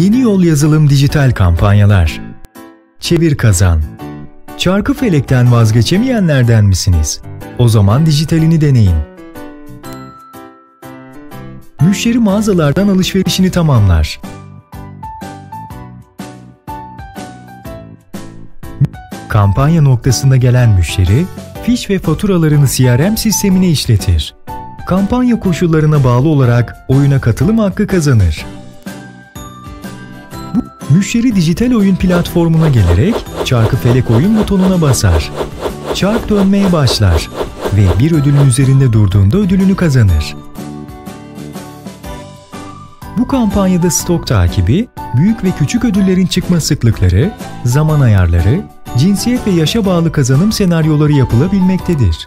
Yeni Yol Yazılım Dijital Kampanyalar Çevir Kazan Çarkı felekten vazgeçemeyenlerden misiniz? O zaman dijitalini deneyin. Müşteri mağazalardan alışverişini tamamlar. Kampanya noktasında gelen müşteri, fiş ve faturalarını CRM sistemine işletir. Kampanya koşullarına bağlı olarak oyuna katılım hakkı kazanır. Müşteri dijital oyun platformuna gelerek Çarkıfelek oyun butonuna basar. Çark dönmeye başlar ve bir ödülün üzerinde durduğunda ödülünü kazanır. Bu kampanyada stok takibi, büyük ve küçük ödüllerin çıkma sıklıkları, zaman ayarları, cinsiyet ve yaşa bağlı kazanım senaryoları yapılabilmektedir.